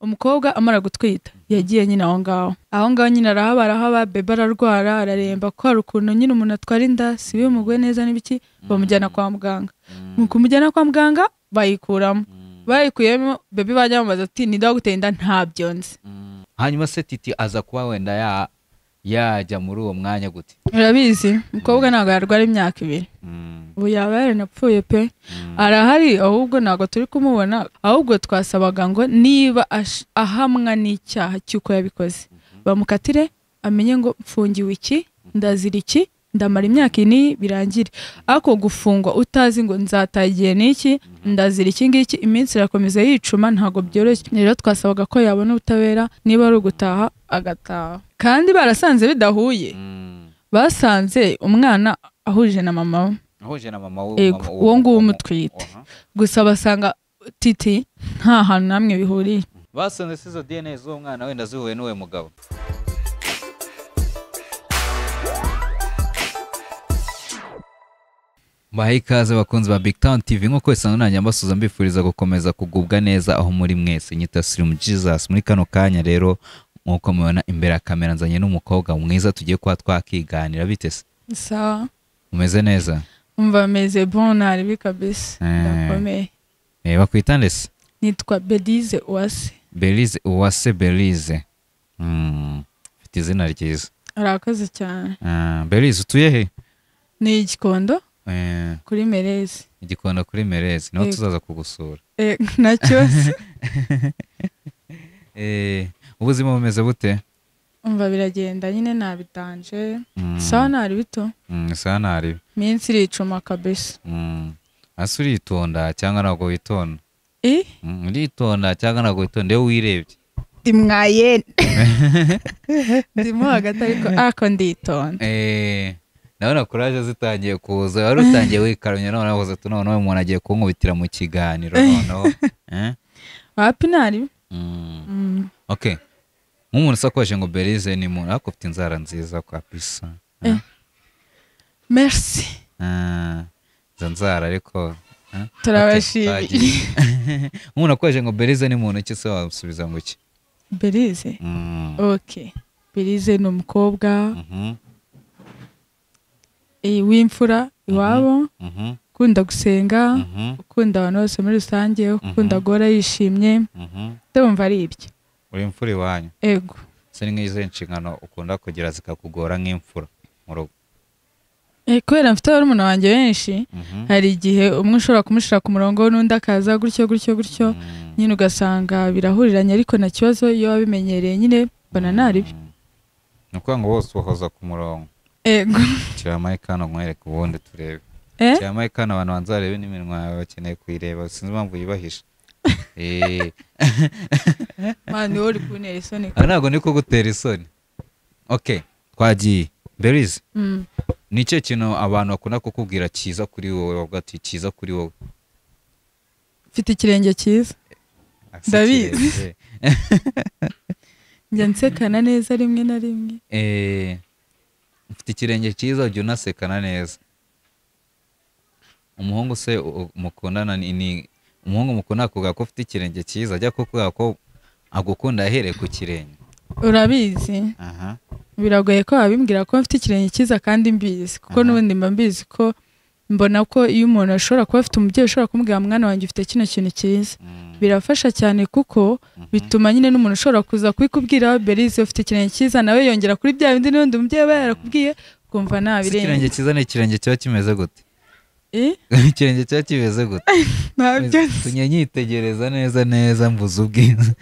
umukobwa amara gutwita. Yagiye nyine aho ngaho. Aho ngaho nyine arahaba arahaba bebe ararwara araremba ko hari ukuntu nyine umuntu atwara inda si bimuguye neza n'ibiki bamujyana kwa muganga. Mu kumujyana kwa muganga bayikuramo. Bayikuyemo bebe bajya bamubaza ati ninde waguteye inda ntabyo nzi. Hanyuma se titi aza kuba wenda ya yajya muri uwo mwanya gute? Urabizi umukobwa ntabwo yarwara imyaka ibiri. Mm, ubu yaba yaranapfuye pe. Mm, arahari ahubwo ntabwo turi kumubona ahubwo twasabaga ngo niba ahamwa n'icyaha cy'uko yabikoze. Bamukatire amenye ngo mfungiwe iki? Ndazira iki? Ndamara imyaka ini birangire ariko gufungwa utazi ngo nzataha igihe n'iki ndazira iki ngiki iminsi irakomeza yicuma ntabwo byoroshye. Rero twasabaga ko yabona ubutabera niba ari ugutaha agataha. Kandi barasanze bidahuye. Mm. basanze umwana ahuje na mama we. Ahuje na mama we uwo nguwo umutwite. Gusa basanga titi nta hantu namwe bihuriye. Basanze se izo dna z'uwo mwana wenda zihuye n'uwo mugabo. Bahaye ikaze bakunzi ba big town tv nk'uko bisanzwe nanjye mbasuza mbifuriza gukomeza kugubwa neza aho muri mwese. Nyita sirimu jesus. Muri kano kanya rero nk'uko mubona imbere ya kamera nzanye n'umukobwa mwiza tugiye kuba twakiganira. Bitese sawa. Umeze neza? Umva meze bon aribi kabisa. Eh. ndakomeye. Eh, bakwita ndetse nitwa belize uwase. Belize uwase belize. Mm, ufite izina ryiza. Arakoze cyane. Ah, belize utuye he? Ni igikondo Eh, kuri merezi igikondo kuri merezi ni ho Yego. tuzaza kugusura. Eh, na cyo Eh, ubuzima bumeze bute? Umva biragenda. Nyine nabitanje. Mm, sawa nari bito? Mm, sawa ntari minsi iricuma kabisa. Mm, hasi uritonda cyangwa ntabwo witonda? Mm, uritonda cyangwa ntabwo witonda? Iyo wirebye? Ndi mwayene ndimo hagati ariko ariko nditonda. Eh, ndabona kuraje zitangiye kuza wari utangiye wikarumye none wahoze tu noneho umuntu agiye kunkubitira mu kiganiro noneho. Eh? wapi nari? Mm. Mm. okay nk'umuntu usakoje ngo berize ni muntu ariko ufite inzara nziza kwa pisa. Eh. merci. Ah, izo nzara ariko turabashimiye. okay, nk'umuntu akoje ngo berize ni muntu ki se wasubiza ngo iki berize oke berize ni umukobwa. Mhm, eh, w'imfura iwabo mhm, ukunda gusenga mhm, ukunda abantu bose muri rusange ukunda guhora yishimye. Mhm. ndumva ari ibyo. Uri imfura iwanyu? Ego. Se ni nk'izo nshingano ukunda kugira zikakugora nk'imfura mu rugo? Eh, kubera mfite barumuna wanjye benshi Mhm, hari igihe umwe ushobora kumushyira ku murongo n'undi akaza gutyo gutyo gutyo nyine ugasanga birahuriranye ariko nta kibazo iyo wabimenyereye nyine mbona mm. ni ukuvuga ngo bose ubahoza ku murongo. Ego. Shyira amayika hano nkwereke ubundi turebe. Eh? Shyira amayika hano abantu banza barebe n'iminwa yawe bakeneye kuyireba sinzi impamvu yubahisha Eh, mani wowe uri kuntera isoni aha ntabwo ni kugutera isoni. Ok twagiye. Berize Mm. ni ikihe kintu abantu bakunda kukubwira cyiza kuri wowe bavuga ati cyiza kuri wowe? Mfite ikirenge cyiza. Ndabizi. njya nsekana neza rimwe na rimwe. Eh, ufite ikirenge cyiza ujya unasekana neza. Umuhungu se mukundana ni- umuhungu mukundana akubwira ko ufite ikirenge cyiza ajya kukubwira ko agukunda ahereye ku kirenge. Urabizi. Biragoye ko wabimbwira ko mfite ikirenge cyiza kandi mbizi kuko n'ubundi mba mbizi ko mbona ko iyo umuntu ashobora kuba afite umubyeyi ushobora kumubwira mwana wanjye ufite kino kintu cyiza. Mm, birafasha cyane kuko mhm. bituma nyine n'umuntu ushobora kuza kubikubwira berize ufite ikirenge cyiza nawe yongera kuri bya bindi n'undi umubyeyi aba yarakubwiye ukumva Se nabirenze ikirenge cyiza ni ikirenge kiba kimeze gute? Eh? ikirenge kiba kimeze gute? Ntabyo tunye nyitegereza neza neza mbuze ubwiza.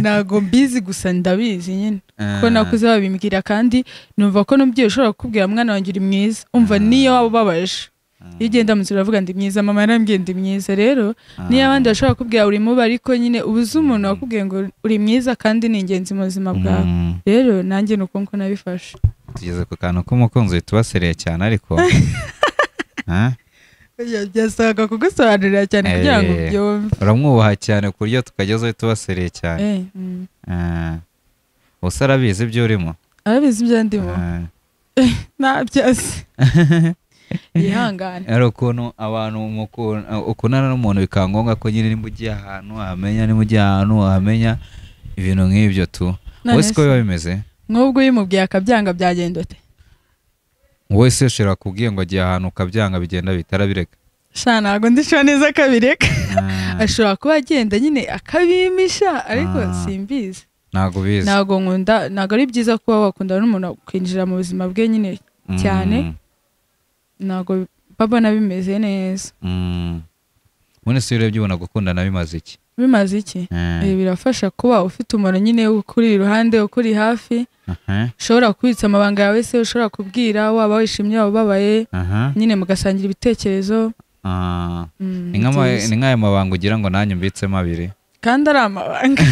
Ntabwo mbizi gusa ndabizi nyine. Ko Ah, nakuze babimbwira kandi numva ko n'umubyeyi ushobora kukubwira mwana wanjye uri mwiza. Umva Ah. niyo waba ubabaje. ah, iyo ugenda mu nzira uravuga ndi mwiza mama yarambwiye ndi mwiza rero? Ah. niyo abandi bashobora kukubwira uri mubi ariko nyine ubuze umuntu wakubwiye ngo uri mwiza kandi ni ingenzi mu buzima bwawe. Mm, rero nanjye ni uko nguko nabifashe. Tugeze ku kantu k'umukunzi uhita ubasereye cyane ariko. Byasabaga kugusobanurira cyane kugira ngo Eh. ubyumve uramwubaha cyane ku buryo tukageza uhita ubasereye cyane. Eh, mm. Ah, ubuse arabizi ibyo urimo. Arabizi ibyo ndimo. Ah, ntabyazi yihangane hari ukuntu abantu ukundana n'umuntu bikaba ngombwa ko nyine nimba ugiye ahantu ahamenya nimba ugiye ahantu ahamenya ibintu nk'ibyo tu. Wowe siko biba bimeze? Nk'ubwo uyimubwiye akabyanga byagenda ute? Wowe se ushobora kubwiye ngo agiye ahantu ukabyanga bigenda bitarabireka sha ntabwo ndishwa neza akabireka ashobora kuba agenda nyine akabimisha ariko Ah. simbizi. Ntabwo ubizi. Ntabwo nkunda ntabwo ari byiza kuba wakundana n'umuntu kwinjira mu buzima bwe nyine cyane. Ntabwo babona bimeze neza mm. ubundi se urebye ubona gukundana bimaze iki? Bimaze iki? Eh, Eh, birafasha kuba ufite umuntu nyine ukuri iruhande ukuri hafi. Ushobora kubitsa amabanga yawe se ushobora kubwira waba wishimye waba ubabaye. Nyine mugasangira ibitekerezo. Ah. Mm, Ni nk'ayo mabanga ugira ngo nanjye mbitsemo abiri kandi ari amabanga.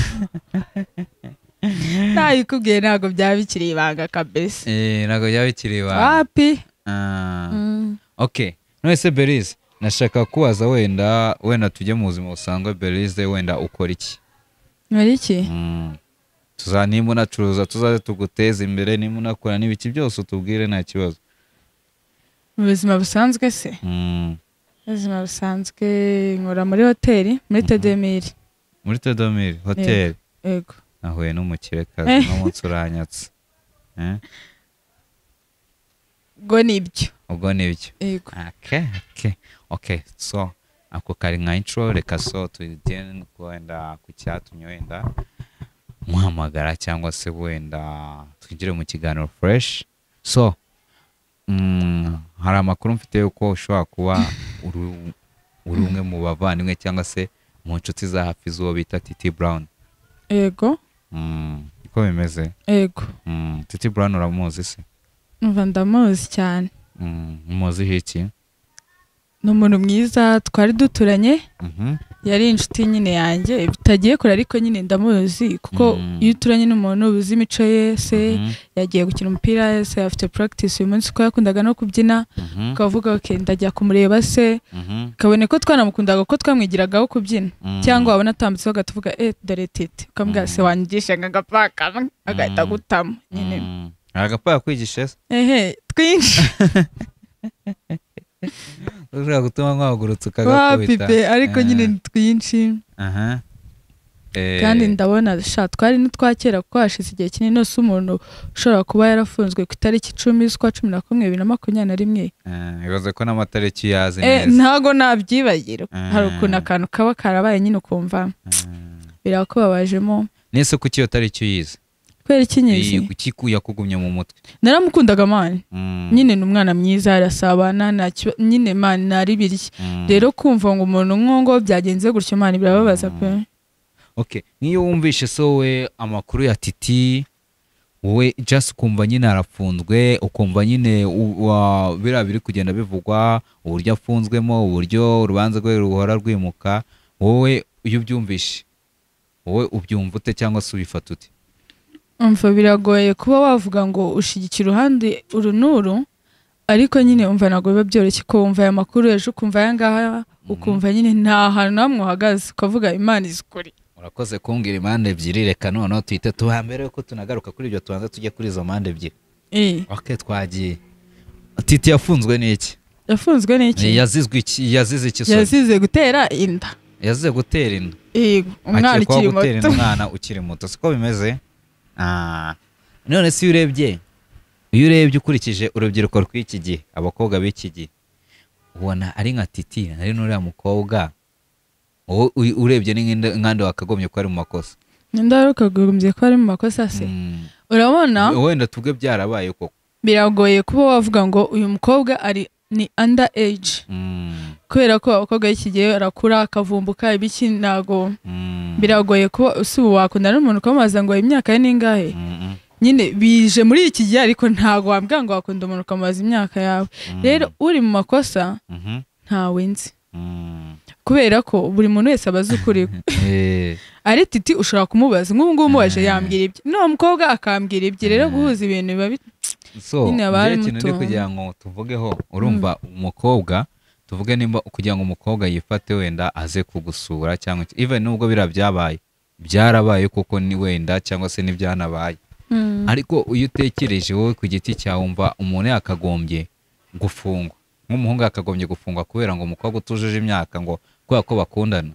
Ntayikubwiye ntabwo byaba bikiri ibanga kabisa. Eh, ntabwo byaba bikiri ibanga. Wapi? Ah. Mm. Ok. None se berize nashaka kubaza wenda wenda tujye mu buzima busanzwe berize wenda ukora iki? Muri iki? Mm. tuza nimba unacuruza tuzaze tuguteze imbere nimba unakora n'ibiki byose utubwire nta kibazo. Mu buzima busanzwe se. Mm. ubuzima busanzwe nkora muri hoteli muri Mhm. tedemiri muri tedomiri hoteli yego. Nahuye n'umukirekazi Eh. n'umunsi uranyatse Eh, ubwo ni ibyo. Ubwo ni byo yego. Okay okay okay so ako kari nka intro reka so tugende wenda ku cyatumye wenda muhamagara cyangwa se wenda twinjire mu kiganiro fresh. So mm, hari amakuru mfite yuko ushobora kuba uri umwe mu bavandimwe cyangwa se mu nshuti za hafi z'uwo bita titi brown. Yego. Mm, uko bimeze? Yego. Mm, titi brown uramuzi se? Numva ndamuzi cyane. Mm, umuziho iki ni umuntu mwiza twari duturanye. Mhm. yari inshuti nyine yanjye. Bitagiye kure ariko nyine ndamuzi kuko Mm. iyo uturanye n'umuntu uzi imico ye se Mhm. yagiye gukina umupira se afite practice uyu munsi ko yakundaga no kubyina. Ukavuga ok ndajya kumureba se. Kabone ko twanamukundaga ko twamwigiragaho kubyina. Mm. cyangwa wabona atambutseho agahita uvuga eh dore tete ukamubwira se wanyigisha nk'agapaka kamwe agahita agutamo nyine. Mm. hari agapaka kwigisha se ehe twinshi ushobora gutuma mwahagurutsa wapi ukagakubita ariko nyine ni twinshi kandi ndabona sha twari n'utwa kera kuko hashize igihe kinini nose umuntu ushobora kuba yarafunzwe ku itariki icumi z'ukwa cumi na kumwe bibiri na makumyabiri na rimwe eh, ibaze ko n'amatariki uyazi Eh, neza ntago nabyibagirwa Mm. hari ukuntu akantu kaba karabaye nyine ukumva Mm. birakubabajemo nese kuki iyo tariki uyizi kubera iki Iyi- nyizi kuki ku- yakugumye mu mutwe. Naramukundaga mani. Mm. nyine ni umwana mwiza arasabana nyine mani nari birya. Mm. rero kumva ngo umuntu nk'uwo byagenze gutyo mani birababaza pe. Okay nk'iyo wumvishe se wowe amakuru ya titi wowe just ukumva nyine arafunzwe ukumva nyine biriya biri kugenda bivugwa uburyo afunzwemo uburyo urubanza rwe ruhora rwimuka wowe iyo ubyumvishe wowe ubyumva ute cyangwa se ubifata ute? Umva biragoye kuba wavuga ngo ushyigikira uruhande uru n'uru ariko nyine umva ntabwo biba byoroshye ko wumva aya makuru ejo ukumva aya ngaya ukumva nyine nta hantu na hamwe uhagaze. Ukavuga imana izi ukuri urakoze kumbwira impande ebyiri reka noneho tuhite tuba mbere yuko tunagaruka kuri ibyo tubanza tujye kuri izo mpande ebyiri. Eh, ok twagiye. Titi yafunzwe n'iki? Yafunzwe n'iki? Yazizwe iki yazize iki sorry? yazize gutera inda. Yazize gutera inda? Umwana ukiri muto. umwana ukiri muto siko bimeze. None se iyo urebye? Iyo urebye ukurikije urubyiruko rw'iki gihe abakobwa b'iki gihe ubona ari nka titi ari n'uriya mukobwa wowe urebye ni nk'inde- nk'andi wakagombye ko ari mu makosa. Indaruka gugumbye ko ari mu makosa se? Mm. urabona? Wenda tubwe byarabaye koko. Biragoye kuba wavuga ngo uyu mukobwa ari ni under age. Mm. Kubera ko abakobwa b'iki gihe barakura akavumbuka ibiki ntago Mm. biragoye kuba si ubu wakundana n'umuntu ukamubaza ngo imyaka ye ni ingahe nyine bije muri iki gihe ariko ntago wambwira ngo wakunda umuntu ukamubaza imyaka yawe Mm. rero uri mu makosa Mhm. ntawe nzi Mm. kubera ko buri muntu wese aba azi ukuri. Eh. ari titi ushobora kumubaza nk'ubu ngubu umubaje Eh. yambwira ibye n'uwo mukobwa akambwira ibye rero Eh. guhuza ibintu biba Nyine haba harimo utuntu. kugira ngo tuvugeho urumva umukobwa tuvuge nimba kugira ngo umukobwa yifate wenda aze kugusura cyangwa even nubwo biriya byabaye byarabaye kuko ni wenda cyangwa se n'ibyanabaye ariko iyo utekereje wowe ku giti cyawe wumva umuntu yakagombye gufungwa. Nk'umuhungu yakagombye gufungwa kubera ngo umukobwa utujuje imyaka ngo kubera ko bakundana.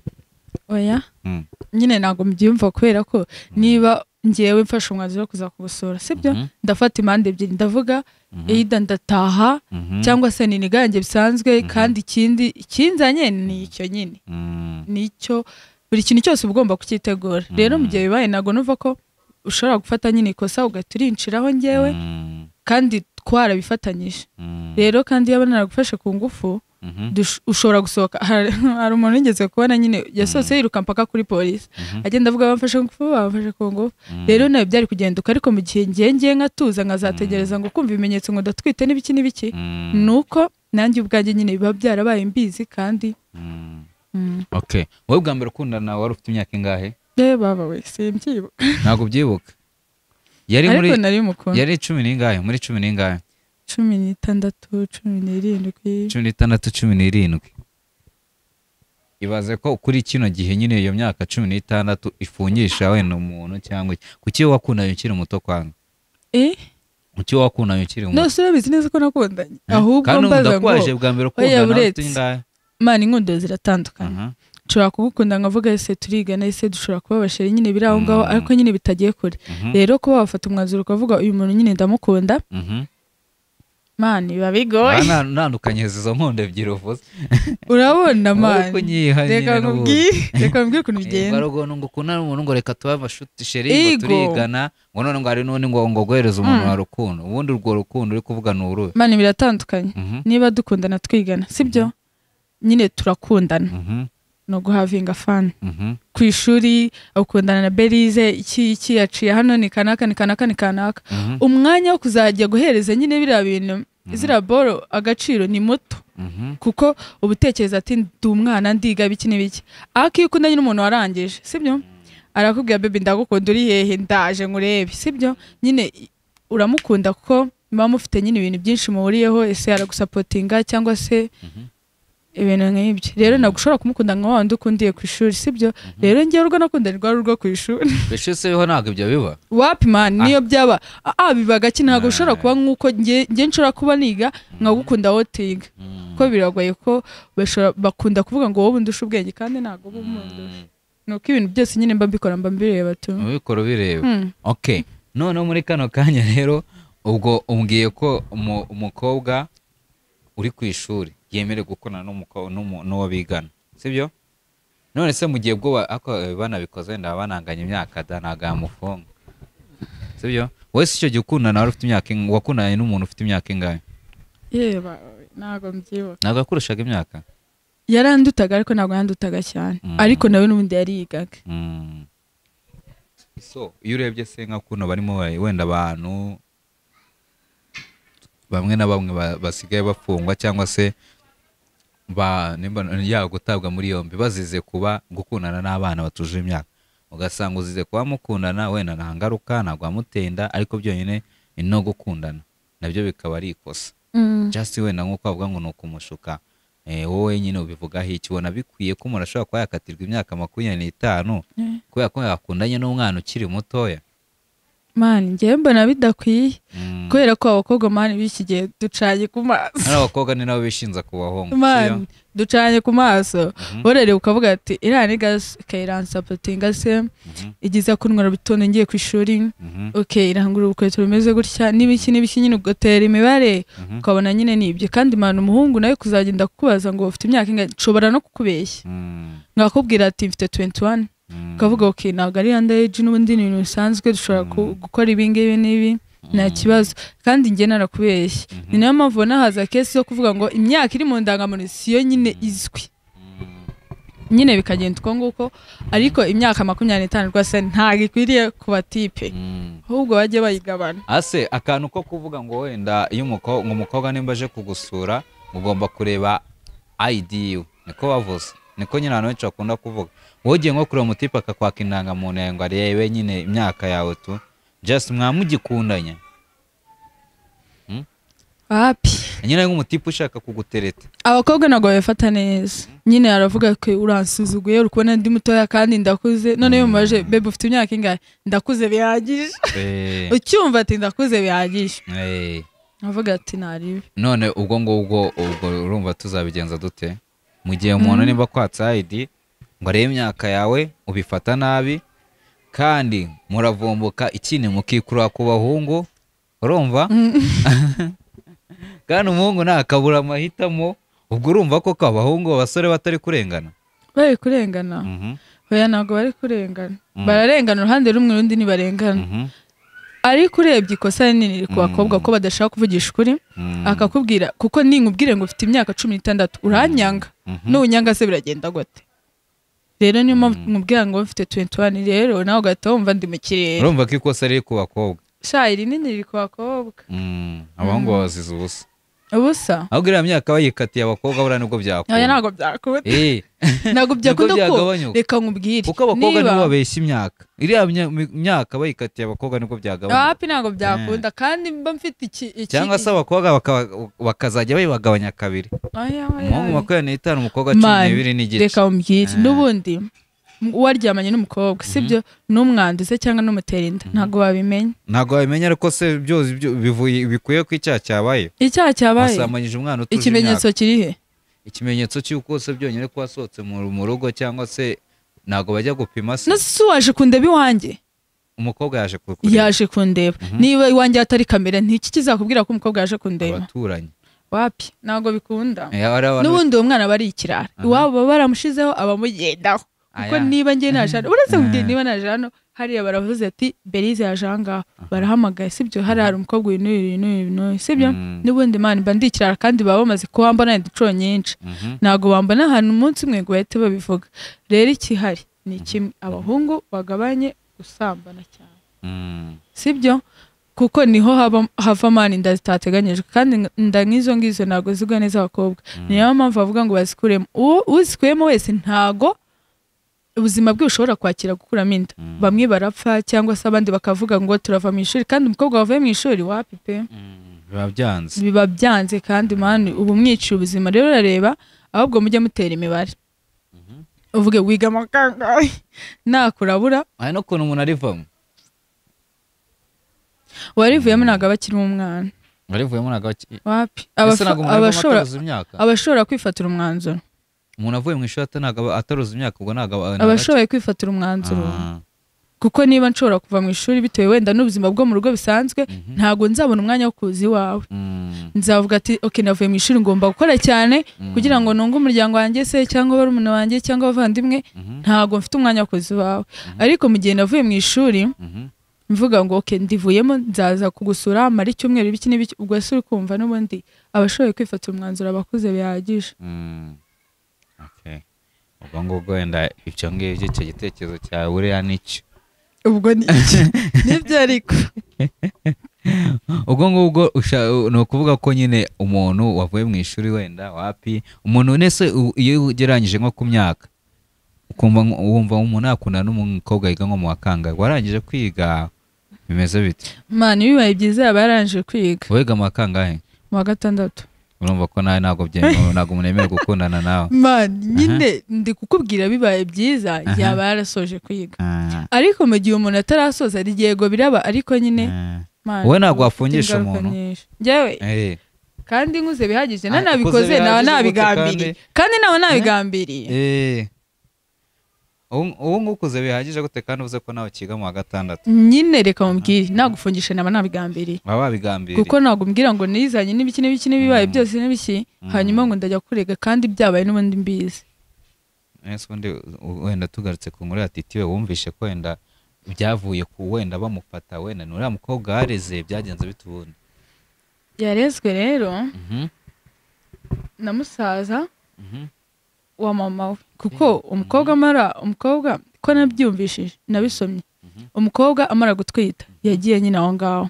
Oya? Mm. nyine ntabwo mbyumva kubera ko niba ngewe mfashe umwanzuro wo kuza kugusura sibyo Mhm. ndafata impande ebyiri ndavuga Mhm. either ndataha Mhm. cyangwa se ni nigange bisanzwe kandi ikindi ikinzanye ni icyo nyine Mm. ni cyo buri kintu cyose uba ugomba kucyitegura rero mu gihe bibaye ntabwo numva ko ushobora gufata nyine ikosa ugahita urinciraho ngewe Mm. kandi twarabifatanyije Mm. rero kandi yaba naragufashe ku ngufu Mhm. Ushobora gusohoka. Hari umuntu wigeze kubona nyine yasohotse yiruka mpaka kuri polisi Mhm. agenda avuga bamfashe ku ngufu bamfashe ku ngufu. Mm. rero nawe byari kugenduka ariko mu gihe ngiye ngiye nkatuza nkazategereza ngo kumva ibimenyetso ngo ndatwite n'ibiki n'ibiki. Mm. ni uko nanjye ubwanjye nyine biba byarabaye mbizi kandi Mm. mm. okay wowe bwa mbere ukundana wari ufite imyaka ingahe? Yewe baba we simbyibuka. Ntabwo ubyibuka. Yari muri cumi n'ingahe? Muri cumi n'ingahe? Cumi n'itandatu cumi n'irindwi cumi n'itandatu cumi n'irindwi ibaze ko kuri kino gihe nyine iyo myaka cumi n'itandatu ifungisha wenda umuntu cyangwa iki kuki wakundanye ukiri muto kwanga eh kuki wakundanye ukiri muto nose urabizi neza ko nakundanye Eh? ahubwo mbaza ngo bwa mbere ukundana ufite uretse. ingahe mana inkundo ziratandukanye Aha. nshobora kugukunda nkavuga ese turigana ese dushobora kuba abasheri nyine biri aho ngaho Mm. ariko nyine bitagiye kure Mhm. rero kuba wafata umwanzuro ukavuga uyu muntu nyine ndamukunda Mhm. Mani biba bigoye. Ntandukanyiriza izo nkondo ebyiri uvuze. Urabona mani reka nkubwire reka nkubwire ukuntu bigenda. ngo ukundane n'umuntu ngo reka tube abashuti sheri ngo turigana ngo none ngo hari n'undi ngo ngo guhereza umuntu Mm. wa rukundo. Ubundi urwo rukundo uri kuvuga ni uruhe? Mani biratandukanye. Mhm. niba dukundana twigana sibyo nyine turakundana. Mhm. ni uguhavinga fani Mhm. ku ishuri ukundana na berize iki iki yaciye hano ni kanaka ni kanaka ni kanaka. Mhm. umwanya wo kuzajya guhereza nyine biriya bintu ziriya boro agaciro ni muto. Mhm. kuko uba utekereza ati ndi umwana ndiga biki n'ibiki ariko iyo ukundanye n'umuntu warangije sibyo? Arakubwira bebi ndagukunda uri hehe ndaje nkurebe. Sibyo? Nyine uramukunda kuko muba mufite nyine ibintu byinshi muhuriyeho ese aragusapotinga cyangwa se Mhm. Ibintu nk'ibyo. Rero ntabwo ushobora kumukunda nka wandi ukundiye ku ishuri sibyo? Rero ngewe urwo nakundanye rwari urwo ku ishuri. Mbese se ho ntabwo ibyo biba? Wapi mani niyo byaba. Ah ah, biba gake ntabwo Ah. ushobora kuba nk'uko nge nshobora kuba niga nkagukunda wowe utiga. Mm. kuko biragoye ko bakunda kuvuga ngo wowe undusha ubwenge kandi ntabwo uba umundusha Mm. ni uko ibintu byose nyine mba mbikora mba mbireba tu. Ubikora ubireba. Hmm. okay noneho muri kano kanya rero ubwo umbwiye ko umu- umukobwa uri ku ishuri. Yemerewe gukorana n'uwo bigana. Sibyo? None se mu gihe bwo ba- ako eh, banabikoze wenda bananganya imyaka da ntabwo yamufunga sibyo? Wowe si icyo gihe ukundana wari ufite imyaka wakundanye n'umuntu ufite imyaka ingahe? Yeba ntabwo mbyibuka. Ntabwo yakurushaga imyaka? Yarandutaga ariko ntabwo yandutaga cyane. Mm. ariko nawe n'ubundi yarigaga. Mm. so iyo urebye se nka kuno barimo ba- wenda abantu bamwe na bamwe ba- basigaye bafungwa cyangwa se ba nimba ya gutabwa muri yombi bazize kuba gukundana n'abana batuje imyaka. Ugasanga uzize kuba mukundana wenda nta ngaruka ntabwo wamutenda ariko byonyine ni no gukundana. Nabyo bikaba ari ikosa. Mm. just wenda nk'uko bavuga ngo ni ukumushuka. Eh, wowe nyine ubivugaho iki? Ubona bikwiye ko umuntu ashobora kuba yakatirwa imyaka makumyabiri n'itanu Mm. kubera ko yakundanye n'umwana ukiri mutoya. Mani ngewe mbona bidakwiye. Mm. kubera ko abakobwa mani b'iki gihe ducanye ku maso. Ari abakobwa ni nabo bishinza ku bahungu mani ducanye ku maso. Mhm. urareba ukavuga ati iriya ni gasi ikayiransapotinga se Mhm, igize kuntwara bitondo ngiye ku ishuri. Mhm, ok irangurura urukweto rumeze gutya. N'ibiki n'ibiki nyine ugatera imibare. Ukabona nyine ni ibyo kandi mani umuhungu nawe kuzagenda kukubaza ngo ufite imyaka ingana nshobora no kukubeshya. Mm, nkakubwira ati mfite 21 mm, ukavuga ok ntabwo ari underage n'ubundi ni ibintu bisanzwe dushobora ku- gukora ibi ngibi n'ibi nta mm, kibazo. Kandi njye narakubeshye. Mhm, ni na yo mpamvu nahaza kesi yo kuvuga ngo imyaka iri mu ndangamuntu siyo nyine izwi. Mm, nyine bikagenda uko nguko ariko imyaka makumyabiri n'itanu rwose ntabwo ikwiriye ku batipe mm. ahubwo bajye bayigabana. Ase akantu ko kuvuga ngo wenda iyo umukobwa nimba aje kugusura ugomba kureba ID yiwe niko bavuze. Niko nyine abantu benshi bakunda kuvuga wowe ugiye nko kureba umutipe akakwaka indangamuntu yawe ngo arebe nyine imyaka yawe tu. Just mwamugikundanya wapi? Nyine nk'umutipe ushaka kugutereta. Abakobwa ntabwo babifata neza. Nyine aravuga ko uransuzuguye uri kubona ndi mutoya kandi ndakuze. None iyo mubaje bebe ufite imyaka ingahe? Ndakuze bihagije. Eh, ucyumva ati ndakuze bihagije. Eh. avuga ati ntaribi none ubwo ngubwo ubwo urumva tuzabigenza dute? Mu gihe umuntu nimba akwatse ID ngo arebe imyaka yawe ubifata nabi kandi muravumbuka ikindi mukikurura ku bahungu urumva? Kandi umuhungu ntakabura amahitamo ubwo urumva ko abahungu abasore batari kurengana? Bari kurengana. Mhm, oya ntabwo bari kurengana. Mm. bararengana uruhande rumwe urundi ntibarengana. Mhm, ariko urebye ikosa rinini riri ku bakobwa ko badashaka kuvugisha ukuri mhm, akakubwira kuko ninkubwire ngo ufite imyaka cumi n'itandatu uranyanga. Mhm. nunyanga se biragenda gute? Rero niyo mpamvu nkubwira ngo mfite 21 rero nawe ugahita wumva ndi mu kirere. Urumva ko ikosa riri ku bakobwa. Sha rinini riri ku bakobwa. Mm, abahungu babaziza ubusa. Ubusa. Ahubwo iriya myaka bayikatiye abakobwa buriya nibwo oya byakunda ntabwo byakunda Eh, ntabwo byakunda ko reka nkubwire. Kuko abakobwa nibo babeshya imyaka. Iriya myaka bayikatiye abakobwa nibwo byagabanyuka. Hafi ntabwo byakunda kandi mba mfite iki iki cyangwa se abakobwa bakazajya bayibagabanya kabiri. Oya, oya, umuhungu oya. makumyabiri n'itanu umukobwa cumi n'ibiri n'igice. reka nkubwire. Eh. N'ubundi waryamanye n'umukobwa sibyo n'umwanduze cyangwa n'umutera inda. Ntabwo wabimenya ntabwo wabimenya ariko se byose bikuye ko icyaha cyabaye? Icyaha cyabaye. Wasambanyije umwana utuje ikimenyetso kiri he? Ikimenyetso cy'uko se byonyine ko wasohotse mu rugo cyangwa se ntabwo bajya gupima se? Si waje kundeba iwanjye. Umukobwa yaje kukureba yaje kundeba. Niba iwanjye hatari kamera ntiki kizakubwira ko umukobwa yaje kundeba? Abaturanyi. Wapi? Ntabwo bikunda. Eh, n'ubundi uwo mwana aba ari ikirara. Iwabo baba baramushizeho abamugendaho kuko niba njye naje hano uretse Eh. niba naje hano hariya baravuze ati berize yaje ahangaha barahamagaye sibyo hariya hari umukobwa uyu n'uyu uyu n'uyu n'uyu sibyo Mm. n'ubundi mani mba ndi ikirara kandi baba bamaze kuba mbona inshuro nyinshi. Mhm. ntabwo bambona ahantu umunsi umwe ngo bahite babivuga. Rero ikihari ni kimwe. Abahungu bagabanye gusambana cyane. Mm. sibyo kuko ni ho hava mani inda zitateganyijwe. Kandi inda nk'izo ngizo ntabwo zigwa neza abakobwa. Niyo mpamvu bavuga ngo bazikuremo. Uwo uzikuyemo wese ntago ubuzima bwe bushobora kwakira gukuramo inda. Mm. bamwe barapfa cyangwa se abandi bakavuga ngo turava mu ishuri kandi umukobwa wavuye mu ishuri wapi pe? Mm. biba byanze biba byanze kandi mani ubu mwiciye ubuzima rero urareba ahubwo mujye mutera imibare. Uvuge wiga amakangahe nakurabura. Hari n'ukuntu umuntu arivamo? Uwarivuyemo ntabwo aba akiri umwana. Arivuyemo ntabwo aba aki- wapi? Abashobora kwifatira umwanzuro. Umuntu avuye mu ishuri ataruza imyaka ubwo ntabwo aba- ntabwo abashoboye kwifatira umwanzuro Ah. kuko niba nshobora kuva mu ishuri bitewe wenda n'ubuzima bwo mu rugo bisanzwe Mhm. ntabwo nzabona umwanya wo kuza iwawe Mm. nzavuga ati ok navuye mu ishuri ngomba gukora cyane kugira ngo nunge umuryango wanjye se cyangwa barumuna wanjye cyangwa abavandimwe Mhm. ntabwo mfite umwanya wo kuza iwawe ariko mu gihe navuye mu ishuri Mhm. mvuga ngo ok ndivuyemo nzaza kugusura mara icyumweru ibiki n'ibiki ubwo ese uri kumva n'ubundi abashoboye kwifatira umwanzuro abakuze bihagije Mm. Ubwo ngubwo wenda ibyo ngibyo icyo gitekerezo cyawe buriya ni cyo. Ubwo ni iki? Nibyo ariko. Ubwo ngubwo ni ukuvuga ko nyine umuntu wavuye mu ishuri wenda wapi umuntu nese u- iyo ugereranyije nko ku myaka ukumva wumva umuntu yakundana n'umukobwa yiga nko mu wa kangahe warangije kwiga bimeze bite? Mani bibaye byiza yaba yarangije kwiga. Wiga mu wa kangahe mu wa gatandatu. Urumva ko nawe ntabwo byemewe ntabwo umuntu yemerewe gukundana nawe. Nyine ndi kukubwira bibaye byiza yaba yarasoje kwiga. Ah, ariko mu gihe umuntu atarasoza hari yego biraba ariko nyine ah. Wowe ntabwo wafungisha umuntu? njyewe? Eh, kandi nkuze bihagije Ah, bihagije gute nabigambiriye. kandi? Naba nabigambiriye. Eh. Ubu ubu ngukuze bihagije gute kandi uvuze ko nawe ukiga mu wa gatandatu? Nyine reka mubwire nagufungisha naba nabigambiriye. Baba babigambiriye kuko ntabwo umbwira ngo nizanye n'ibiki n'ibiki n'ibibaye Mm. byose n'ibiki Mm. hanyuma ngo ndajya kurega kandi byabaye n'ubundi mbizi. Ubundi wenda tugarutse ku nkuru ya titiwe wumvishe ko wenda byavuye ku wenda bamufata wenda uriya mukobwa wareze byagenze bite ubundi? Yarezwe rero Mhm, na musaza mhm, wa mama we kuko umukobwa amara umukobwa ko nabyumvishije nabisomye. Mhm. umukobwa amara gutwita yagiye nyine aho ngaho.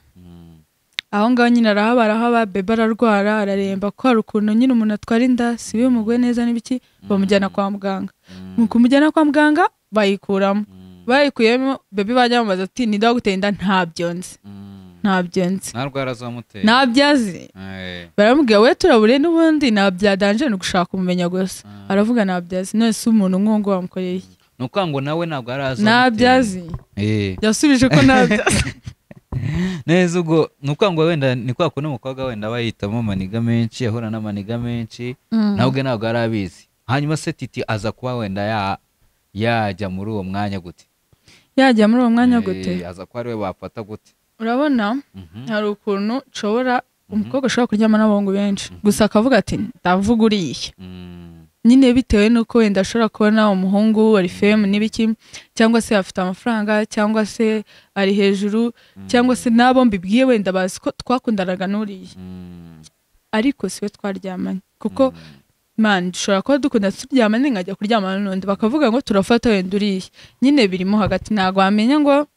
Aho ngaho nyine arahaba arahaba bebe ararwara araremba. Ko hari ukuntu nyine umuntu atwara inda si bimuguye neza n'ibiki bamujyana kwa muganga. Mu kumujyana kwa muganga bayikuramo. Bayikuyemo bebe bajya bamubaza ati ninde waguteye inda? Ntabyo nzi. Mm. Ntabyo nzi. Nta ndwara zamuteye ntabyo azi. Eh, baramubwira we turabure n'ubundi? Ntabyadanje ni ugushaka kumumenya gusa. Ah. aravuga ntabyo azi. None si umuntu nk'uwo wamukoreye iki? Ni ukuvuga ngo nawe ntabwo yari azi ntabyo azi. Eh, yasubije ko ntabyo azi. Neza ubwo ni ukuvuga ngo wenda ni kwa kundi umukobwa wenda aba yitamo amaniga menshi ahura n'amaniga menshi nawe ubwe ntabwo yari abizi. Hanyuma se titi aza kuba wenda ya yajya muri uwo mwanya gute? Yajya muri uwo mwanya Eh, gute aza ko ari we bafata gute? Urabona Mhm. hari ukuntu nshobora umukobwa ashobora kuryama n'abahungu benshi. Gusa akavuga ati ndavuga uriya Mm, nyine bitewe n'uko wenda ashobora kubona umuhungu ari femu n'ibiki cyangwa se afite amafaranga cyangwa se ari hejuru cyangwa se n'abo mbibwiye wenda bazi ko twakundanaga n'uriya mm, ariko siwe twaryamanye. Kuko mm. man dushobora kuba dukunda turyamanye nkajya kuryamana n'undi. Bakavuga ngo turafata wenda uriya nyine birimo hagati. Ntabwo wamenya ngo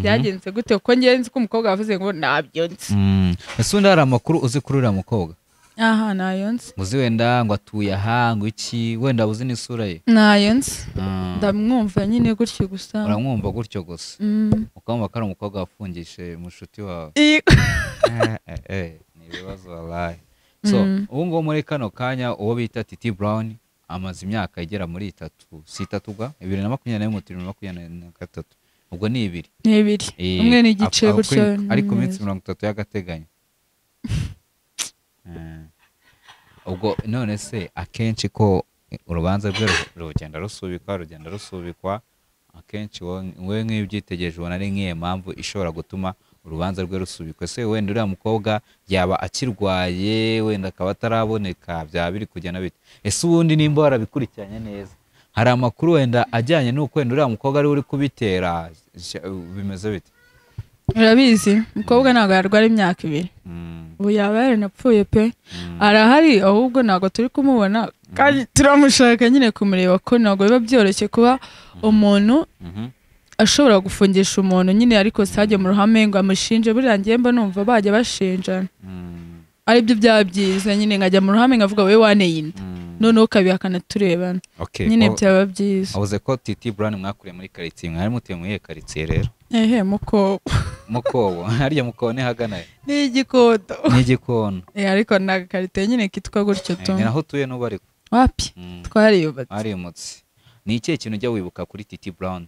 byagenze gute kuko ngewe nzi ko umukobwa yavuze ngo ntabyo nzi Mm. ese undi hari amakuru uzi kuri uriya mukobwa? Aha ntayo nzi uzi wenda ngo atuye aha ngo iki wenda uzi n'isura ye? Ntayo nzi Ah, ndamwumva nyine gutyo gusa. Uramwumva gutyo gusa? Mm. ukamva ko ari umukobwa wafungishije mushuti wawe? Eh, eh, eh, ni ibibazo wallahi so Mm. ubu ngubu muri kano kanya uwo bita titi brown amaze imyaka igera muri itatu. Si itatu bwa? Bibiri na makumyabiri na makumyabiri na gatatu. Ubwo ni ibiri. Ni ibiri. Eh, umwe n'igice ako- gutyo ako- ari ku ni minsi meza. mirongo itatu y'agateganyo. Eh, ubwo none se akenshi ko urubanza rwe ru- rugenda rusubikwa rugenda rusubikwa akenshi wowe nk'iyo ubyitegereje ubona ari nk'iyo mpamvu ishobora gutuma urubanza rwe rusubikwa. Ese wenda uriya mukobwa yaba akirwaye wenda akaba ataraboneka byaba biri kugenda bite? Ese ubundi nimba warabikurikiranye neza? Hari amakuru wenda ajyanye n'uko wenda uriya mukobwa ari we uri kubitera? Bimeze bite urabizi umukobwa ntabwo yarwara imyaka ibiri. Mm, ubu yaba yaranapfuye pe. Mm, arahari ahubwo ntabwo turi kumubona. Kandi turamushaka nyine kumureba ko ntabwo biba byoroshye kuba umuntu mhm, ashobora gufungisha umuntu nyine ariko sajya mu ruhame ngo amushinje. Buriya ngiye mba numva bajya bashinjana. Aribyo byaba byiza nyine nkajya mu ruhame nkavuga wowe waneye inda. Noneho ukabihakana turebana nyine byaba byiza. Wavuze ko titi brown mwakuriye muri karitsiye mwari mutuye muri iyo karitsiye rero. Ehe muko mukobo. Harya mukobo ni hagana ni igikoto ni igikona Eh, ariko ni agakarito nyine kitwa gutyo tu Eh, ni naho utuye n'ubu ariko. Wapi? Mm, twariyubatse. Arimutse ni ikihe kintu ujya wibuka kuri titi brown?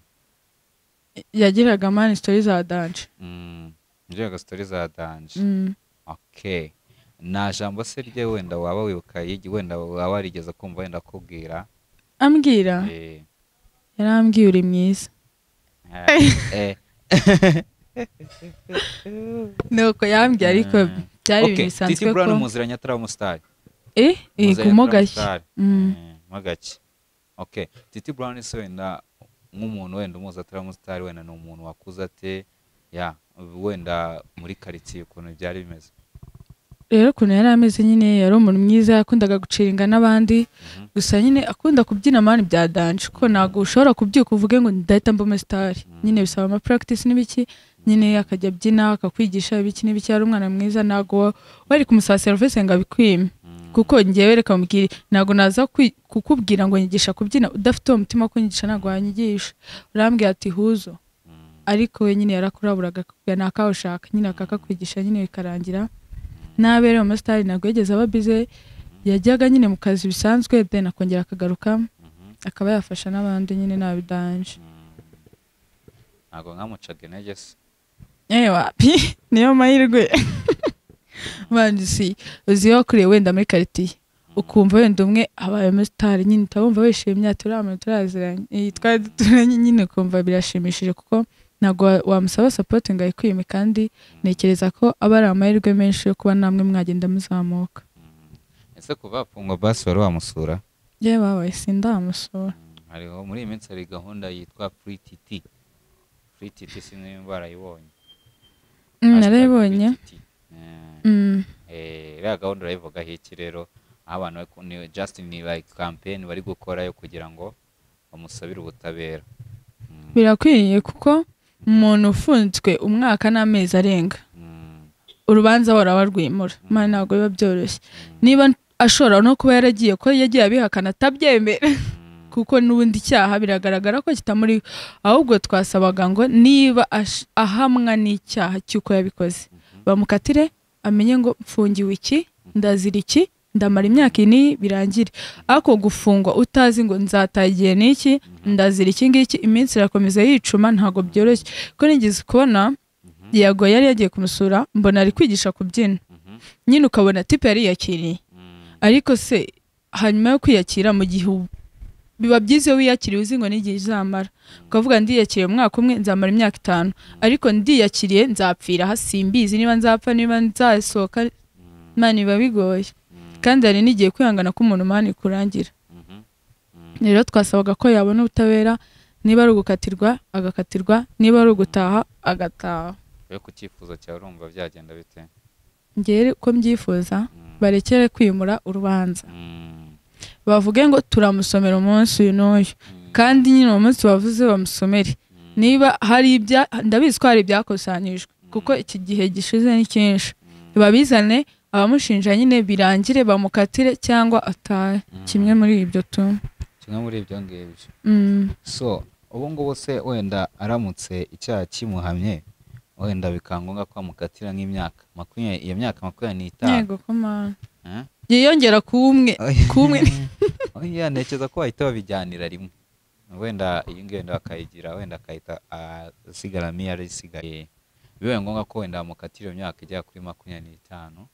Yagiraga mani sitori za danje Mm, njyaga sitori za danje Mm. Nta jambo se rye wenda waba wibuka yigi wenda waba warigeze kumva wenda akubwira. Ambwira? Eh, yarambwiye uri mwiza. Eh, nuko yambwiye ariko byari ibintu bisanzwe titi brown ko muziranye atari umusitari eh eh, atari gake umusitari. Eh, mo gake okay titi brown se wenda nk'umuntu wenda umuzi atari umusitari wenda ni umuntu wakuze ate? Ya wenda muri karitsiye ukuntu byari bimeze. Rero ukuntu yari ameze nyine yari umuntu mwiza yakundaga guciringa n'abandi Mhm. gusa nyine akunda kubyina mani bya danje ko ntabwo ushobora kubyuka uvuge ngo ndahita mba umusitari nyine bisaba ama practice n'ibiki nyine akajya abyina akakwigisha ibiki n'ibiki yari umwana mwiza ntabwo wa- wari kumusaba serivisi ngo abikwime. Mm, kuko ngewe reka mubwire ntabwo naza kukubwira ngo nyigisha kubyina udafite uwo mutima wo kunyigisha ntabwo wanyigisha. Urambwira ati huzo. Ariko we nyine yarakuraburaga akakubwira nakawushaka nyine akakakwigisha nyine bikarangira. N'abereye umusitari ntabwo yigeze aba bize yajyaga nyine mu kazi bisanzwe then akongera akagaruka mhm, akaba yafasha n'abandi nyine nta bidanje mm. ntabwo nkamucaga intege se. Eee wapi? Niyo mahirwe. Bandi si uzi iyo wakuriye wenda muri karitsiye ukumva wenda umwe abaye umusitari nyine utabumva wishimye muntu turaziranye. Iyi twari duturanye nyine ukumva birashimishije kuko ntabwo wa- wamusaba sapoti ngo ayikwime kandi ntekereza ko aba ari amahirwe menshi yo kuba namwe mwagenda muzamuka. Ese kuva hafungwa basi wari wamusura? Yewe babaye sindamusura. Hariho muri iyi minsi hari gahunda yitwa free titi free titi sinzi niba barayibonye Mm, narayibonye. TT. Eh, Mm, eh, iriya gahunda urayivugaho iki rero? Aho abantu just ni like campaign bari gukora yo kugira ngo bamusabire ubutabera. Mm, birakwiriye kuko umuntu ufunzwe umwaka n'amezi arenga. Mm, urubanza waraba rwimura mani ntabwo biba byoroshye. Niba ashobora no kuba yaragiye ko yagiye abihakana atabyemera. Mm, kuko n'ubundi icyaha biragaragara ko kitamuri ahubwo twasabaga ngo niba ahamwa n'icyaha cy'uko yabikoze. Bamukatire amenye ngo mfungiwe iki? Ndazira iki? Ndamara imyaka n'iyi birangire. Ariko gufungwa utazi ngo nzataha igihe n'iki ndazira iki ngiki iminsi irakomeza yicuma ntabwo byoroshye. Ko nigeze kubona yago yari yagiye kumusura mbona ari kwigisha kubyina. Nyine ukabona tipe yariyakiriye ariko se hanyuma yo kwiyakira mu gihe biba byiza iyo wiyakiriye uzi ngo n'igihe izamara ukavuga ndiyakiriye umwaka umwe nzamara imyaka itanu. Ariko ndiyakiriye nzapfira aha simbizi. Niba nzapfa niba nzasohoka imana biba bigoye. Kandi hari n'igihe kwihangana k'umuntu mani kurangira. Rero twasabaga ko yabona ubutabera niba ari ugukatirwa agakatirwa niba ari ugutaha agataha. Yo ku cyifuzo cyawe urumva byagenda bite? Ngere uko mbyifuza Mm. barekere kwimura urubanza. Mm. bavuge ngo turamusomera umunsi uyu n'uyu. Mm. kandi nyine uwo munsi bavuze bamusomere. Niba hari ibya ndabizi ko hari ibyakusanyijwe. Kuko iki gihe gishize ni cyinshi. Babizane abamushinja nyine birangire bamukatire cyangwa atahe. Kimwe muri ibyo tu. Kimwe muri ibyo ngibyo. Mm. so ubu ngubu se wenda aramutse icyaha kimuhamye wenda bikaba ngombwa ko bamukatira nk'imyaka makumyabiri iyo myaka makumyabiri n'itanu. Yego komana Eh? yiyongera ku umwe ku umwe. Ntekereza ko bahita babijyanira rimwe. Wenda iyi ngiyi wenda bakayigira wenda akahita asigara miyari isigaye. Bibaye ngombwa ko wenda bamukatira iyo myaka igera kuri makumyabiri n'itanu.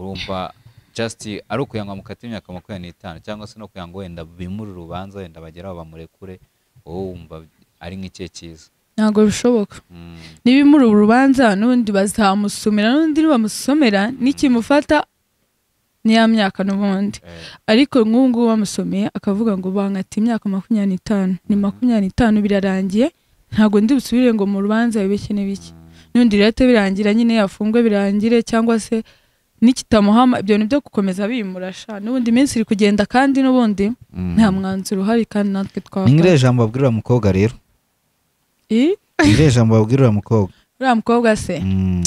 Urumva just ari ukugira ngo bamukatire imyaka makumyabiri n'itanu cyangwa se no ngo wenda bimure urubanza wenda bageraho bamurekure wowe wumva ari nk'ikihe cyiza. Ntabwo bishoboka. Mm, niba imuri urubanza n'ubundi bazamusomera n'undi nibamusomera nikimufata ni ya myaka n'ubundi. Eh, ariko nk'ubu ngubu bamusomeye akavuga ngo bankata imyaka makumyabiri n'itanu. Ni makumyabiri n'itanu birarangiye ntabwo ndi busubire ngo mu rubanza bibeke n'ibiki mm, n'undi leta birangira nyine yafungwe birangire cyangwa se nikitamuhama ibyo bintu byo gukomeza bimurasha. N'ubundi iminsi iri kugenda kandi n'ubundi mm. nta mwanzuro uhari kandi natwe ni twafata ngiriya jambo babwirira mukobwa rero Ih, ngiriya jambo babwirira mukobwa uriya mukobwa se? Mm,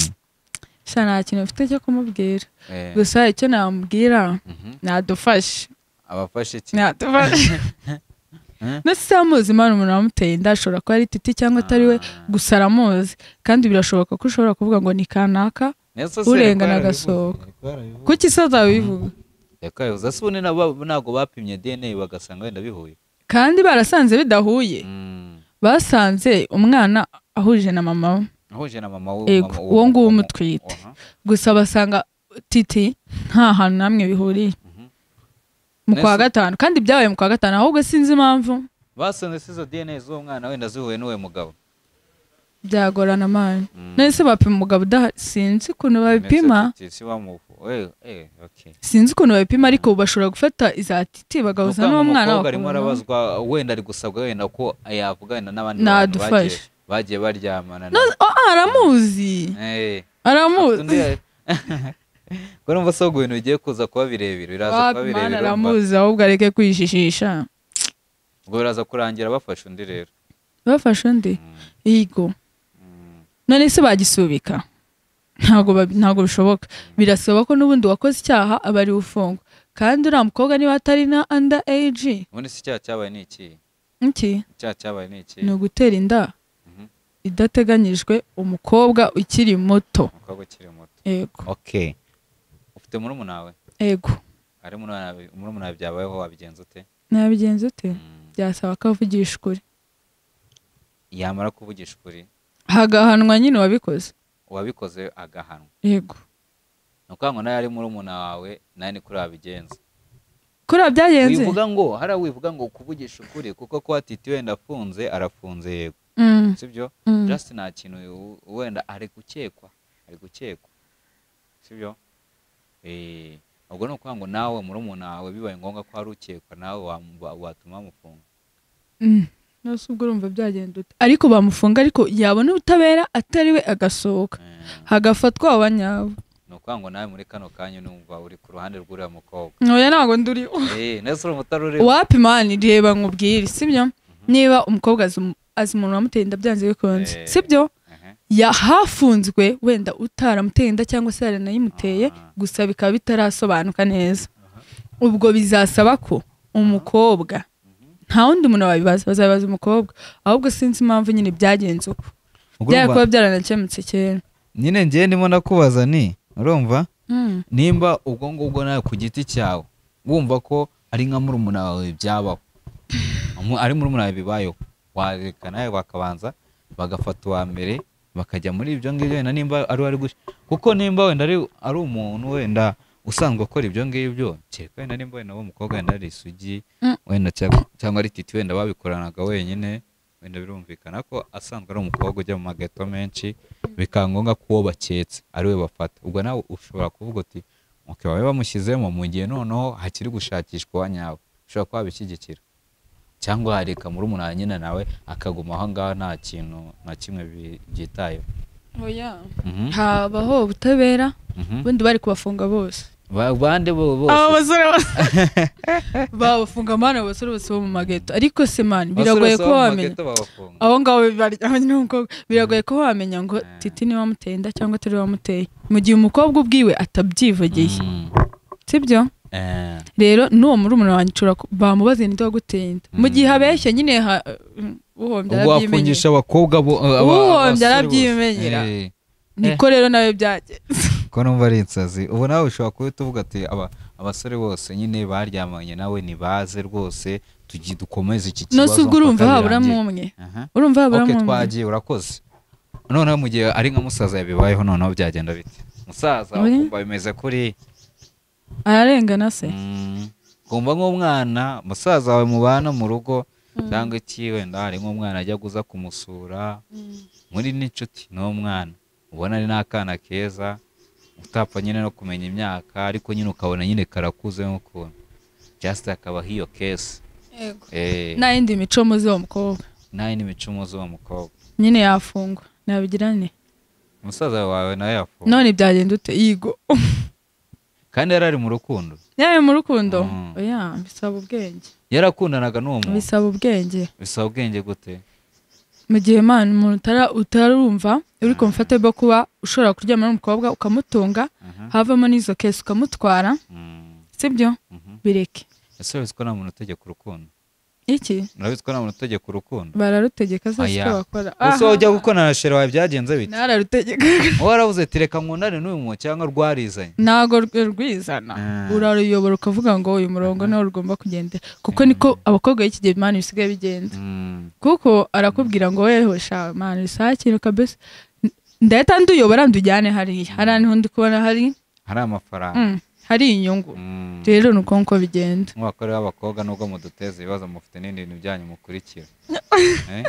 sha nta kintu mfite cyo kumubwira. Eh, gusa icyo namubwira mhm. nadufashe. Abafashe nadufashe. Ndetse se amuzi imana umuntu wamuteye inda ashobora kuba ari titi cyangwa atari we Ah. gusa aramuzi. Kandi birashoboka ko ushobora kuvuga ngo ni kanaka urengana agasohoka. yarabivuze. kuki se atabivuga reka yavuze se ubundi ntabwo bapimye dna bagasanga wenda bihuye kandi barasanze bidahuye Mm. basanze umwana ahuje na mama. We ahuje na mama we uwo nguwo umutwite. Gusa basanga titi nta hantu namwe bihuriye Mhm. mu kwa gatanu kandi byabaye mu kwa gatanu ahubwo sinzi impamvu. Basanze se izo dna z'uwo mwana wenda zihuye n'uwo mugabo. Byagorana mani Mm. none se bapima umugabo udahari sinzi ukuntu babipima. Eh, eh, sinzi ukuntu babipima ariko bashobora gufata iza titi bagahuza n'uwo mwana umukobwa arimo arabazwa wenda ari gusabwa wenda ko yavuga wenda n'abandi bantu bagiye- bagiye baryamana aramuzi. Eh, aramuzi. Ko numva se ibintu bigiye kuza kuba birebire biraza kuba birebire aramuzi ahubwo areke kwijijisha ubwo biraza kurangira bafashe undi rero. Bafashe undi? Yigo mm. None se bagisubika. Ntabwo bishoboka. Birasaba ko n'ubundi wakoze icyaha aba ari ufungwa. Kandi uriya mukobwa niba atari na under age. Ubundi se icyaha cyabaye ni iki? Iki icyaha cyabaye ni iki? Ni ugutera inda. Mhm. idateganyijwe umukobwa ukiri muto. Umukobwa ukiri muto. Yego. Okay ufite murumuna wawe? Yego. Ari murumuna wawe murumuna wawe byabayeho wabigenza ute? Nabigenza ute? Mm. byasaba ko avugisha ukuri. Yamara kuvugisha ukuri hagahanwa nyine uwabikoze? Uwabikoze agahanwa. Yego. Ni ukuvuga ngo nawe ari murumuna wawe nawe ni kuri wabigenza kuriya byagenze? Wivuga ngo hariya wivuga ngo kuvugisha ukuri kuko kuba titi wenda afunze arafunze yego. Mm, sibyo mm. just nta kintu wenda ari gukekwa ari gukekwa. Sibyo eh ubwo ni ukuvuga ngo nawe murumuna wawe bibaye ngombwa ko hari ukekwa nawe watuma bamufunga Mm. Nose ubwo urumva byagenda ute? Ariko bamufunga ariko yabona ubutabera atari we agasohoka. Eh, hagafatwa abanyabo ni ukuvuga ngo nawe muri kano kanya numva uri ku ruhande rw'uriya mukobwa. Oya ntabwo nduri eh nese uri umutari uri wapi mani reba nkubwire sibyo? Niba umukobwa azi umu- azi umuntu wamuteye inda byanze bikunze. Eh. sibyo? Ehe. yahafunzwe wenda utaramuteye inda cyangwa se yaranayimuteye Ah. gusa bikaba bitarasobanuka neza. Ubwo bizasaba ko umukobwa nta wundi muntu wabibaza bazabibaza umukobwa. Ahubwo sinzi impamvu nyine byagenze uko byari kuba byaranakemutse kera. Nyine ngiye ndimo nakubaza ni urumva? Mm. nimba ubwo ngubwo nawe ku giti cyawe wumva ko ari nka murumuna wawe byabaho. Ari murumuna wawe bibayeho. Wareka nawe bakabanza bagafata uwa mbere bakajya muri ibyo ngibyo wenda nimba ari we ari gushya. Kuko nimba wenda ari umuntu wenda usanzwe ukora ibyo ngibyo kereka wenda nimba wenda umukobwa wenda ari isugi Mm. wenda cyangwa ari titi wenda babikoranaga wenyine wenda birumvikana ko asanzwe ari umukobwa ujya mu mageto menshi bikaba ngombwa ko uwo baketse ari we bafata. Ubwo nawe ushobora kuvuga uti okay, babe bamushyizemo mu gihe noneho hakiri gushakishwa uwa nyawe ushobora kuba wabishyigikira. Cyangwa hareka muri umunara nyine nawe akaguma aho ngaho nta kintu na kimwe byitayeho. Habaho ubutabera mhm. ubundi bari kubafunga bose. Ba- bande bo aba bose basore bose babafunga mani abasore bose bo mu mageto. Ariko se mani Abasore biragoye bose ko wamenya barya n'umukobwa biragoye ko wamenya ngo Eh. titi ni we wamuteye inda cyangwa atari we wamuteye mu gihe umukobwa ubwiwe atabyivugiye. Sibyo? Rero n'uwo muri umuntu wanjye ushobora ku- bamubaza ninde waguteye inda mu gihe Mm. abeshya nyine ubwo arabyimenyera bose. arabyimenyera. Eh, niko rero nawe byagenze. Ko numva ari insazi. Ubu nawe ushobora kuhita uvuga ati aba abasore bose nyine baryamanye nawe nibaze rwose tugi dukomeze iki kibazo nose ubwo urumva haburamo umwe urumva haburamo umwe twagiye urakoze. Noneho mu gihe ari nka musaza yabibayeho noneho byagenda bite? Musaza bimeze kuri ararengana se. Mm, kumva nk'umwana musaza wawe mubana mu rugo cyangwa iki wenda hari nk'umwana ajya guza kumusura muri n'inshuti n'umwana ubona ari n'akana keza utapfa nyine no kumenya imyaka ariko nyine ukabona nyine karakuze nk'ukuntu. Just akabaho iyo kesi eh, nta yindi mico muzi uwo mukobwa nawe n'imicumu z'uwo mukobwa. Nyine yafungwa. Nabigira ne umusaza wawe nawe yafunga none byagenda ute? Yigo. kandi yari ari mu rukundo. Yawe mu rukundo? Mm. oya bisaba ubwenge. Yarakundanaga n'uwo muntu. Bisaba ubwenge. Bisaba ubwenge gute? Mu gihe imana umuntu utarumva uri kumufata bwo kuba ushobora kuryama n'umukobwa ukamutunga havamo n'izo kesi ukamutwara. Mm, sibyo? Mhm. bireke. Ese urabizi ko nta muntu utegeka urukundo? Iki? Urabizi ko nta muntu utegeka urukundo. Bararutegeka se Aya. siko bakora. Aha. wajya gukora na shere wawe byagenze bite? Nararutegeka wowe warabuze ati reka nkundane n'uyu muntu cyangwa rwarizanye. Ntago rwe- rwizana. Ah. uraruyobora ukavuga ngo uyu murongo niwo rugomba kugendera. Kuko niko abakobwa b'iki gihe imana bisigaye bigenda. Mm, kuko arakubwira ngo weho sha mani isakire kabisa. N- ndahita nduyobora ndujyane hariya. Hariya ni ho ndi kubona hari hari amafaranga. Mm, hari inyungu. Mm. rero ni uko nguko bigenda nk'abakore b'abakobwa nubwo muduteza ibibazo mufite n'ibindi bintu byanyu mukurikira Eh?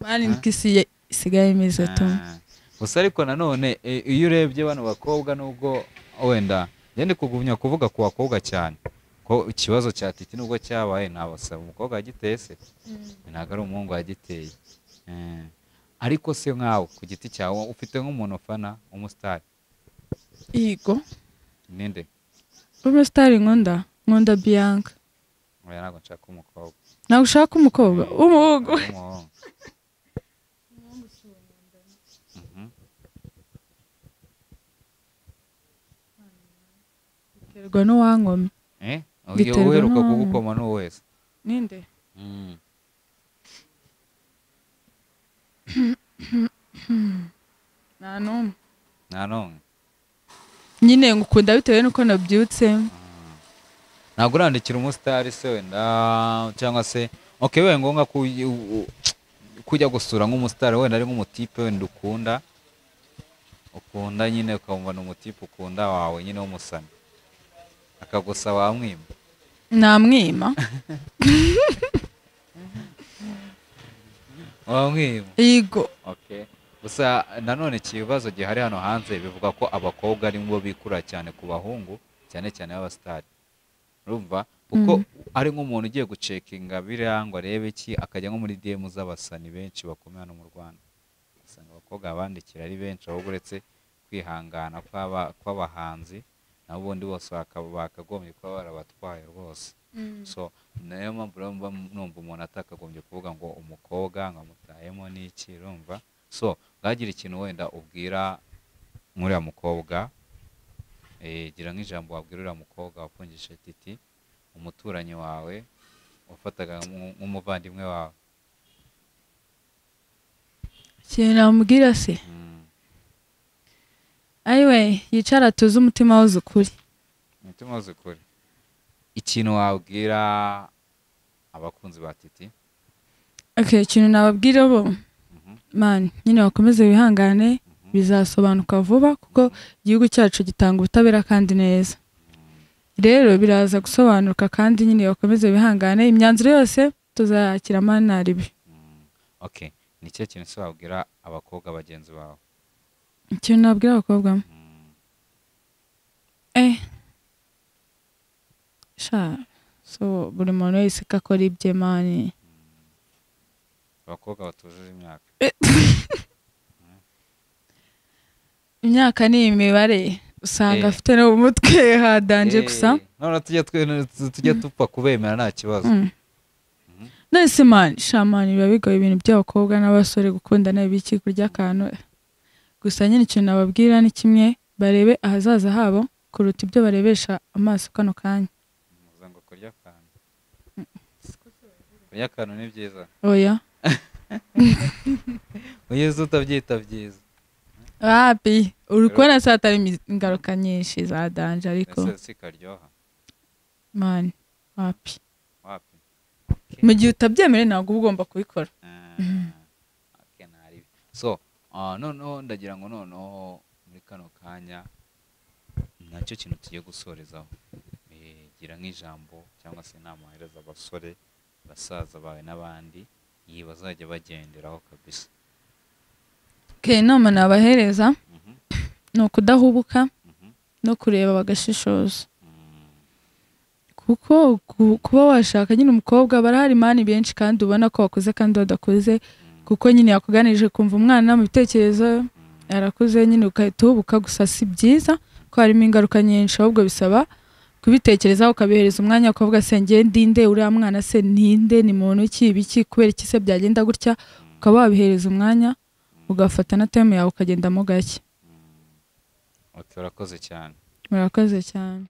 mani niko isi ye- isigaye imeze tu Ah. gusa ariko nanone e, iyo urebye bano bakobwa nubwo wenda njye ndi kugumya kuvuga ku bakobwa cyane. Ko ikibazo cya titi nubwo cyabaye ntabasaba umukobwa wagiteye se? Ntabwo ari umuhungu wagiteye Eh. ariko se nkawe ku giti cyawe ufite nk'umuntu ufana umusitari yego ninde umusitari nkunda nkunda biyanka ntabwo nshaka umukobwa. Ntabwo ushaka umukobwa? W'umuhungu biterwa n'uwankome Eh? Biterwa Uyu uheruka kugukoma n'uwo wese ninde? Mm. nta n'umwe nta n'umwe nyine ngukunda bitewe n'uko nabyutse. Ntabwo urandikira umusitari se wenda cyangwa se ok wenda ngombwa kujya gusura nk'umusitari wenda ari nk'umutipe wenda ukunda ukunda nyine ukabona umutipe ukunda wawe nyine w'umusani akagusa wamwima namwima wamwima yego ok gusa nanone ikibazo gihari hano hanze bivuga ko abakobwa ari bo bikura cyane ku bahungu cyane cyane b'abasitari urumva? Kuko ari nk'umuntu ugiye gucekinga biriya ngo arebe iki akajya nko muri dm z'abasani benshi bakomeye hano mu rwanda. Usanga abakobwa babandikira ari benshi ahubwo uretse kwihangana kw'aba- kw'abahanzi nabo ubundi bose bakagombye kuba barabatwaye rwose. So niyo mpamvu numva umuntu atakagombye kuvuga ngo umukobwa nkamutayemo n'iki urumva? So bwagira ikintu wenda ubwira nk'uriya mukobwa eh, gira nk'ijambo wabwira uriya mukobwa wafungishije titi umuturanyi wawe wafataga nk'u- nk'umuvandimwe wawe. Ikintu namubwira se? Mm. ayiwe yicara atuze umutima wuze ukuri. Umutima uzi ukuri. Ikintu wabwira abakunzi ba titi? Ikintu nababwira bo? Mani nyine bakomeze wihangane bizasobanuka vuba kuko igihugu cyacu gitanga ubutabera kandi neza. Rero biraza gusobanuka kandi nyine bakomeze bihangane imyanzuro yose tuzayakira manaribi okay ni cyo kintu se wabwira abakobwa bagenzi bawe? Ikintu nabwira abakobwa? Eh. Sha. So buri muntu wese ko akora ibye mani abakobwa batujuje imyaka imyaka ni imibare usanga afite no mu mutwe hadanje gusa none tujye dupfa kubemera nta kibazo none mani shamani biba bigoye ibintu by'abakobwa n'abasore gukundana ibiki kurya akantu gusa nyine ikintu nababwira ni kimwe barebe ahazaza habo kuruta ibyo barebesha amaso kano kanya kurya akantu ni byiza oya ugeze utabyita byiza. Wapi? Uri kubona se hatari ingaruka nyinshi za danje ariko mani wapi? Wapi? Mu gihe utabyemere ntabwo uba ugomba kubikora. Ah, so ah, noneho ndagira ngo noneho muri kano kanya na cyo kintu tugiye gusorezaho. Eh, gira nk'ijambo cyangwa se inama wahereza abasore basaza bawe n'abandi. Iyi bazajya bagenderaho kabisa. Inama nabahereza Mhm, ni ukudahubuka mhm, no kureba bagashishoza. Mm, kuko ku- kuba washaka nyine umukobwa barahari mani benshi kandi ubona ko wakuze kandi badakuze mm, kuko nyine yakuganirije kumva umwana mu bitekerezo mm. arakuze nyine ugahita uhubuka gusa si byiza ko harimo ingaruka nyinshi ahubwo bisaba kubitekerezaho ukabihereza umwanya ukavuga se njye ndinde uriya mwana se ninde ni muntu ki ibiki kubera iki se byagenda gutya? Ukaba wabihereza umwanya ugafata na teme yawe ukagendamo gake. Urakoze cyane. Murakoze cyane.